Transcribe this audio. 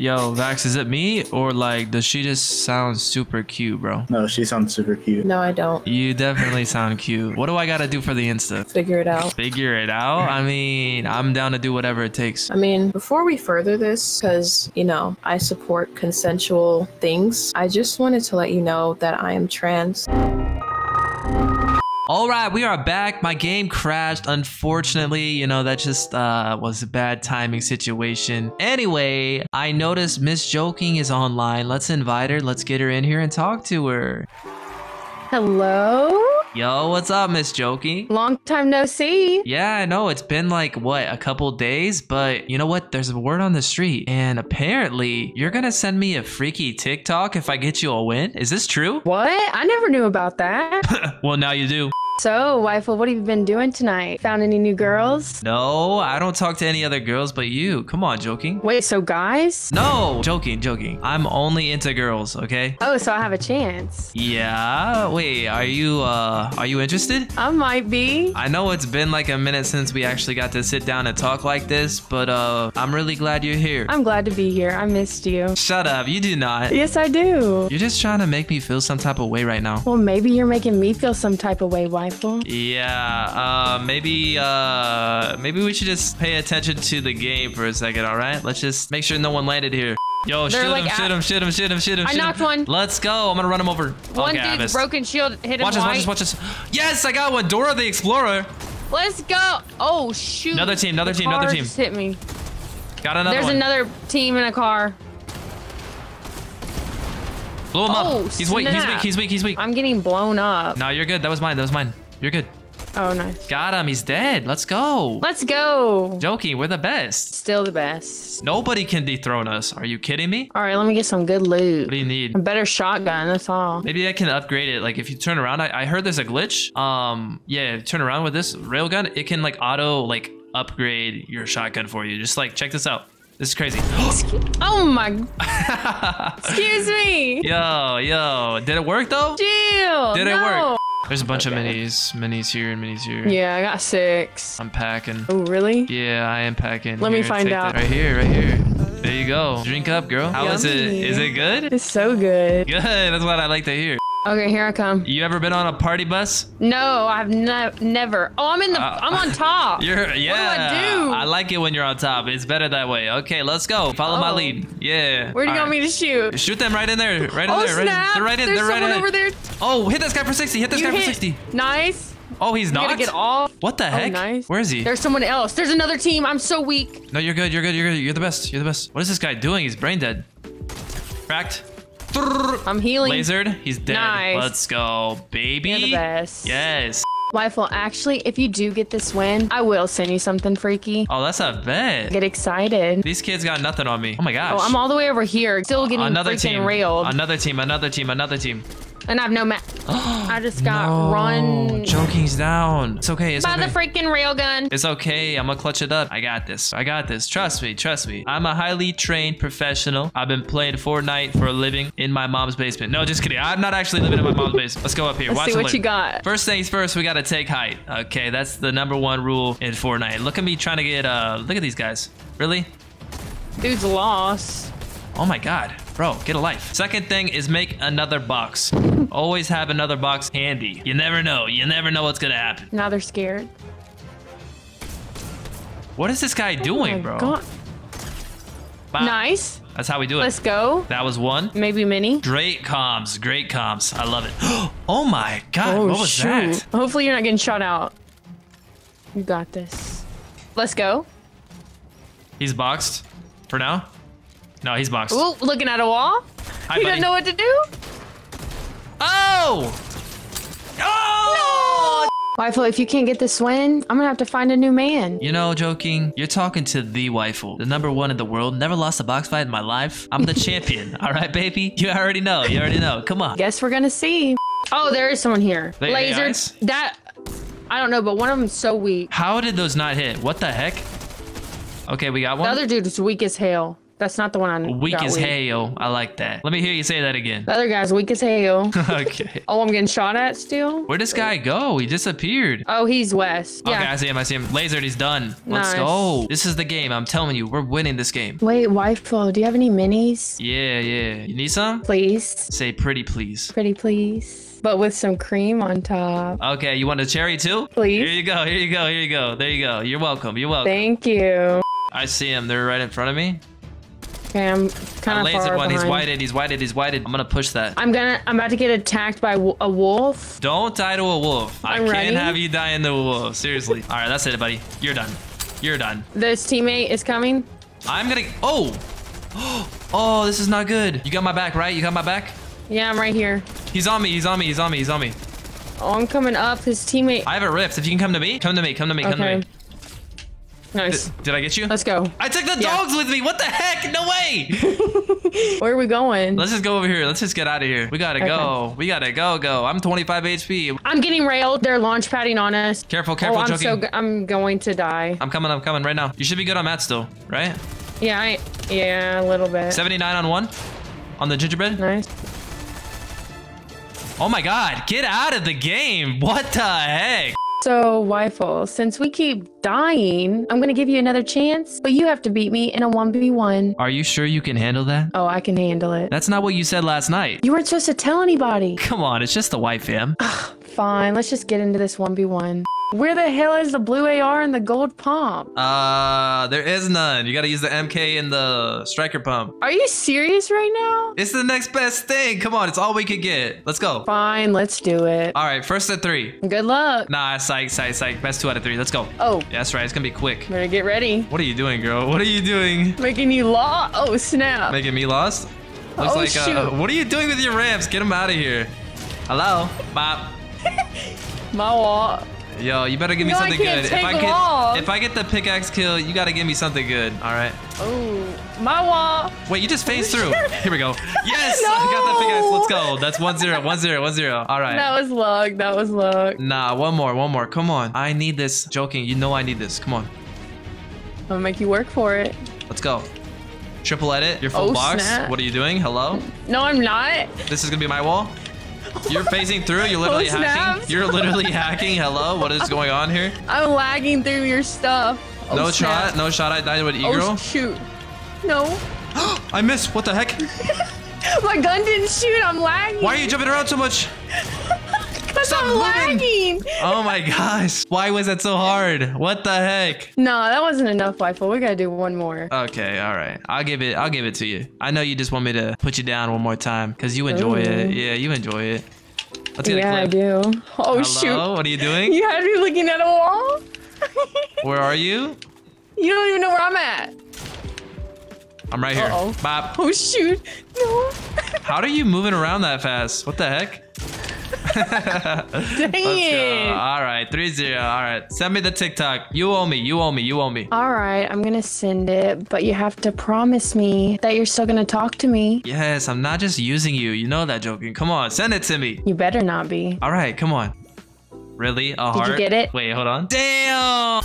Yo, Vax, is it me or like does she just sound super cute, bro? No, she sounds super cute. No, I don't. You definitely sound cute. What do I gotta do for the Insta? Figure it out. Figure it out. I mean, I'm down to do whatever it takes. I mean, before we further this, because, you know, I support consensual things, I just wanted to let you know that I am trans. All right, we are back. My game crashed. Unfortunately, you know, that just uh, was a bad timing situation. Anyway, I noticed Miss Joking is online. Let's invite her. Let's get her in here and talk to her. Hello? Yo, what's up, Miss Joking? Long time no see. Yeah, I know. It's been like, what, a couple days? But you know what? There's a word on the street. And apparently, you're going to send me a freaky TikTok if I get you a win. Is this true? What? I never knew about that. well, now you do. So, Wyful, what have you been doing tonight? Found any new girls? No, I don't talk to any other girls but you. Come on, joking. Wait, so guys? No, joking, joking. I'm only into girls, okay? Oh, so I have a chance. Yeah. Wait, are you uh are you interested? I might be. I know it's been like a minute since we actually got to sit down and talk like this, but uh I'm really glad you're here. I'm glad to be here. I missed you. Shut up, you do not. Yes, I do. You're just trying to make me feel some type of way right now. Well, maybe you're making me feel some type of way, Wyful. Yeah, uh maybe uh maybe we should just pay attention to the game for a second, all right? Let's just make sure no one landed here. Yo, They're shoot like him, shoot him, shoot him, shoot him, shoot him. I shoot him. knocked one. Let's go. I'm gonna run him over. One okay, dude's broken shield hit him Watch this, watch this, watch this. Yes, I got one. Dora the Explorer. Let's go. Oh, shoot. Another team, another The team, another team. just hit me. Got another There's one. another team in a car. Blew him Oh, up. He's weak, he's weak, he's weak, he's weak. I'm getting blown up. No, you're good. That was mine, that was mine. You're good. Oh, nice. Got him. He's dead. Let's go. Let's go. Joking, we're the best. Still the best. Nobody can dethrone us. Are you kidding me? All right, let me get some good loot. What do you need? A better shotgun, that's all. Maybe I can upgrade it. Like if you turn around, I, I heard there's a glitch. Um, yeah, turn around with this railgun. It can like auto like upgrade your shotgun for you. Just like check this out. This is crazy. Oh my. Excuse me. yo, yo, did it work though? Jill. Did it work? There's a bunch of minis, minis here and minis here. Yeah, I got six. I'm packing. Oh, really? Yeah, I am packing. Let me find out. that. Right here, right here. There you go. Drink up, girl. How is it? Yummy. Is it good? It's so good. Good. That's what I like to hear. Okay, here I come. You ever been on a party bus? No, I've ne- never. Oh, I'm in the. Uh, I'm on top. You're yeah. do? I like it when you're on top. It's better that way. Okay, let's go. Follow my Oh. lead. Yeah. Where do you All want me to shoot? Shoot them right in there. Right in Oh there. Right, snap! they're right in. There's they're right someone in. over there. Oh, hit this guy for 60. Hit this You guy for 60. Nice. Oh, he's You not. get off. What the heck? nice. Where is he? There's someone else. There's another team. I'm so weak. No, you're good. You're good. You're good. You're the best. You're the best. What is this guy doing? He's brain dead. Cracked. I'm healing. Lasered. He's dead. Nice. Let's go, baby. You're the best. Yes. Wyful, actually, if you do get this win, I will send you something freaky. Oh, that's a bet. Get excited. These kids got nothing on me. Oh my oh, gosh. Oh, I'm all the way over here, still getting another freaking team. railed, Another team. Another team. Another team. And I have no map. I just got no, run Joking's down. It's okay. It's by okay. the freaking railgun. It's okay. I'm gonna clutch it up. I got this. I got this. Trust me. Trust me. I'm a highly trained professional. I've been playing Fortnite for a living in my mom's basement. No, just kidding. I'm not actually living in my mom's basement. Let's go up here. Let's Watch see what you got. First things first, we gotta take height. Okay, that's the number one rule in Fortnite. Look at me trying to get. Uh, look at these guys. Really? Dude's lost. Oh my god, bro, get a life. Second thing is make another box. Always have another box handy. You never know. You never know what's gonna happen. Now they're scared. What is this guy Oh doing, bro? God. Nice. That's how we do it. Let's go. That was one. Maybe mini. Great comms. Great comms. I love it. Oh my god, Oh, what was shoot. that? Hopefully you're not getting shot out. You got this. Let's go. He's boxed for now. No, he's boxed. Ooh, looking at a wall. Hi, he buddy. doesn't know what to do. Oh! Oh! Wyful, if you can't get this win, I'm gonna have to find a new man. You know, joking, you're talking to the waifu, the number one in the world. Never lost a box fight in my life. I'm the champion, all right, baby? You already know. You already know. Come on. Guess we're gonna see. Oh, there is someone here. They Laser. AIs? That I don't know, but one of them's so weak. How did those not hit? What the heck? Okay, we got one. The one. other dude is weak as hell. That's not the one I Weak as weak. hail. I like that. Let me hear you say that again. The other guy's weak as hell. okay. oh, I'm getting shot at still. Where'd this guy go? He disappeared. Oh, he's west. Okay, I see him. I see him. Lasered. He's done. Let's Nice. go. This is the game. I'm telling you, we're winning this game. Wait, Wyful, do you have any minis, Yeah, yeah. You need some? please? Say pretty, please. Pretty please, but with some cream on top. Okay, you want a cherry too? Please. Here you go. Here you go. Here you go. There you go. You're welcome. You're welcome. Thank you. I see him. They're right in front of me. Okay, I'm kind of far one. He's behind. whited. He's whited. He's whited. I'm gonna push that. I'm gonna. I'm about to get attacked by a wolf. Don't die to a wolf. I I'm can't ready. have you die in the wolf. Seriously. All right, that's it, buddy. You're done. You're done. This teammate is coming. I'm gonna. Oh. Oh, this is not good. You got my back, right? You got my back. Yeah, I'm right here. He's on me. He's on me. He's on me. He's on me. Oh, I'm coming up. His teammate. I have a rift. If you can come to me, come to me. Come to me. Come to me. Nice. Did, did I get you? Let's go. I took the Yeah. dogs with me. What the heck? No way. Where are we going? Let's just go over here. Let's just get out of here. We gotta go. We gotta go. Go. I'm 25 HP. I'm getting railed. They're launch padding on us. Careful. Careful. oh, I'm joking. so. I'm going to die. I'm coming. I'm coming right now. You should be good on mat still, right? Yeah. I, yeah. A little bit. 79 on one. On the gingerbread. Nice. Oh my god, get out of the game. What the heck? So, Wyful, since we keep dying, I'm gonna give you another chance, but you have to beat me in a 1v1. Are you sure you can handle that? Oh, I can handle it. That's not what you said last night. You weren't supposed to tell anybody. Come on, it's just the white fam. Fine, let's just get into this 1v1. Where the hell is the blue AR and the gold pump? Uh, there is none. You gotta use the MK and the striker pump. Are you serious right now? It's the next best thing. Come on, it's all we could get. Let's go. Fine, let's do it. All right, first at three. Good luck. Nah, psych, psych, psych. Best two out of three. Let's go. Oh, Yeah, that's right. It's gonna be quick. better get ready. What are you doing, girl? What are you doing? Making you law. Oh, snap. Making me lost? Looks Oh, like, uh, shoot. what are you doing with your ramps? Get them out of here. Hello? Bop. My wall. Yo, you better give me No, something good. if I get off. if I get the pickaxe kill, you gotta give me something good. All right. Oh, my wall. Wait, you just phased through. Here we go. Yes, I got the pickaxe. Let's go. That's one zero, one zero, one zero. All right. That was luck. That was luck. Nah, one more, one more. Come on. I need this. Joking. You know I need this. Come on. I'm gonna make you work for it. Let's go. Triple edit. Your full Oh, box. snap. What are you doing? Hello. No, I'm not. This is gonna be my wall. You're phasing through. You're literally Oh, hacking. You're literally hacking. Hello. What is going on here? I'm lagging through your stuff. Oh, no shot. No shot. I died with Oh, shoot. No. I missed. What the heck? My gun didn't shoot. I'm lagging. Why are you jumping around so much? Because Stop moving. Oh my gosh. Why was that so hard? What the heck? No, that wasn't enough, Rifle. We gotta do one more. Okay, all right. I'll give it I'll give it to you. I know you just want me to put you down one more time cuz you enjoy it. Yeah, you enjoy it. Let's get yeah, I do. Oh, Hello? shoot. What are you doing? You had me looking at a wall. Where are you? you don't even know where I'm at. I'm right here. Uh-oh. Bop. Oh, shoot. No. How are you moving around that fast? What the heck? Dang it. All right, 3-0. All right. Send me the TikTok. You owe me. You owe me. You owe me. All right, I'm gonna send it, but you have to promise me that you're still gonna talk to me. Yes, I'm not just using you. You know that joking. Come on, send it to me. You better not be. All right, come on. Really? A Did you get it? Wait, hold on. Damn!